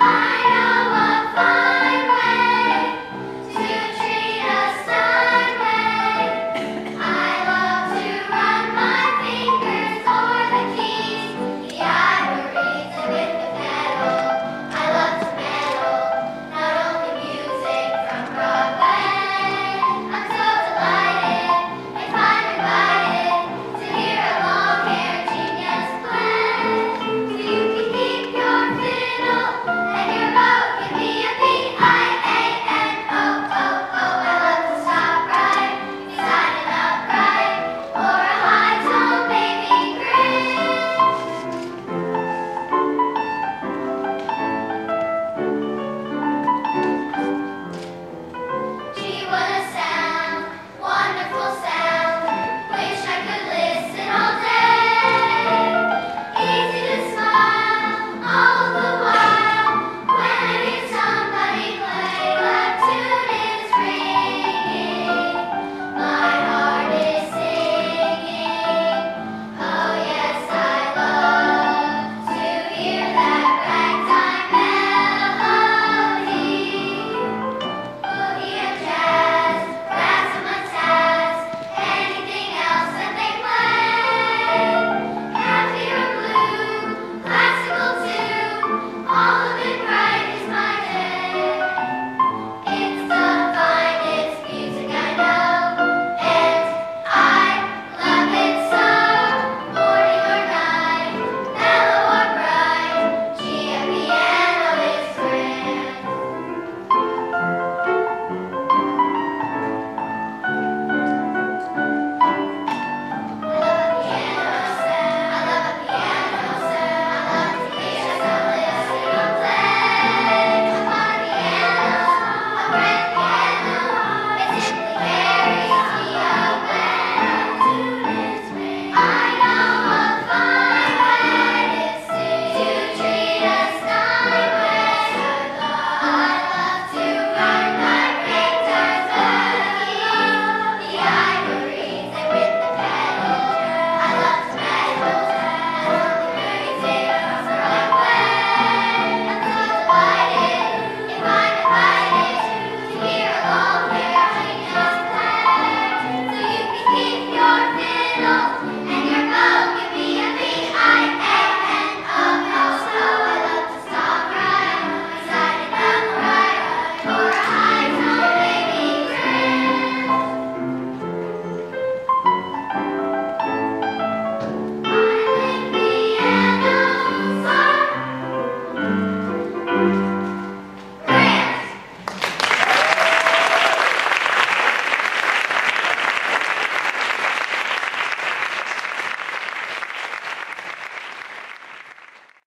Bye.